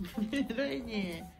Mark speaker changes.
Speaker 1: 偉いね。